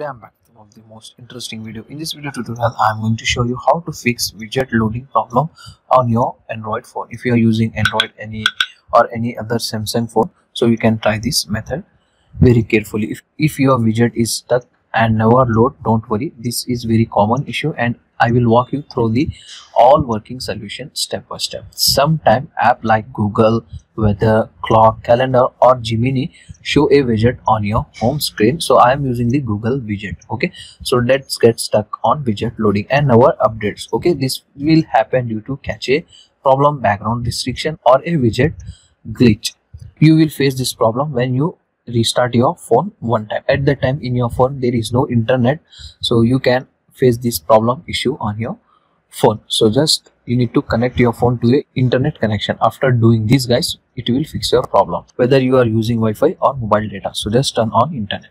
today i'm back with one of the most interesting video. In this video tutorial i'm going to show you how to fix widget loading problem on your android phone. If you are using android any or any other samsung phone so you can try this method very carefully. If, if your widget is stuck and never load don't worry. This is very common issue and I will walk you through the all working solution step by step. Sometime app like Google, weather, clock, calendar or Gemini show a widget on your home screen. So I am using the Google widget. Okay. So let's get stuck on widget loading and our updates. Okay. This will happen due to cache problem, background restriction or a widget glitch. You will face this problem when you restart your phone one time at the time in your phone there is no internet so you can face this problem issue on your phone. So just you need to connect your phone to a internet connection. After doing this guys it will fix your problem whether you are using wi-fi or mobile data. So just turn on internet.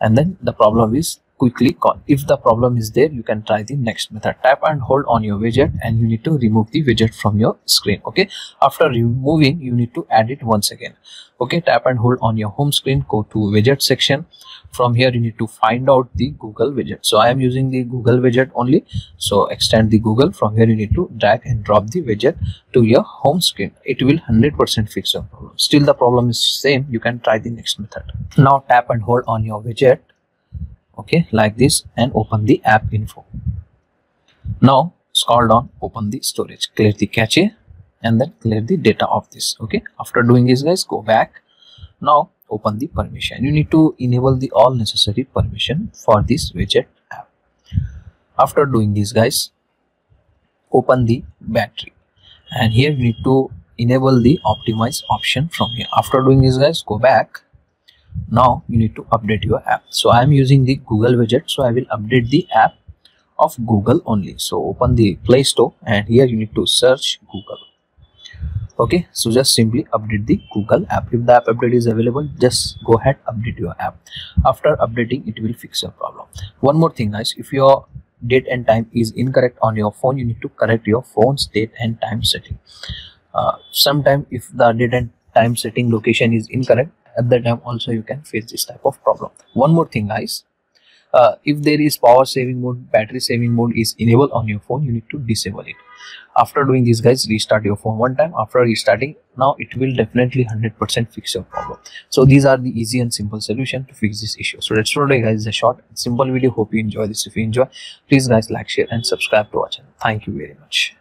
And then the problem is quickly gone if the problem is there you can try the next method. Tap and hold on your widget and you need to remove the widget from your screen okay? After removing you need to add it once again okay? Tap and hold on your home screen go to widget section. From here you need to find out the google widget. So i am using the google widget only. So extend the google. From here you need to drag and drop the widget to your home screen. It will 100 percent fix your problem. Still the problem is same. You can try the next method. Now tap and hold on your widget okay like this and open the app info. Now scroll down open the storage. Clear the cache and then clear the data of this. Okay after doing this guys go back. Now open the permission. You need to enable the all necessary permission for this widget app. After doing this guys open the battery. And here you need to enable the optimize option from here. After doing this guys go back now you need to update your app. So i am using the google widget. So i will update the app of google only. So open the play store and here you need to search google. Okay so just simply update the google app. If the app update is available just go ahead update your app. After updating it will fix your problem. One more thing guys. If your date and time is incorrect on your phone you need to correct your phone's date and time setting. Uh, sometime if the date and time setting location is incorrect at that time also you can face this type of problem. One more thing guys. Uh, if there is power saving mode battery saving mode is enabled on your phone you need to disable it. After doing this guys restart your phone one time. After restarting now it will definitely 100 percent fix your problem. So these are the easy and simple solution to fix this issue. So that's today guys. A short simple video. Hope you enjoy this. If you enjoy please guys like share and subscribe to our channel. Thank you very much